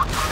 Rock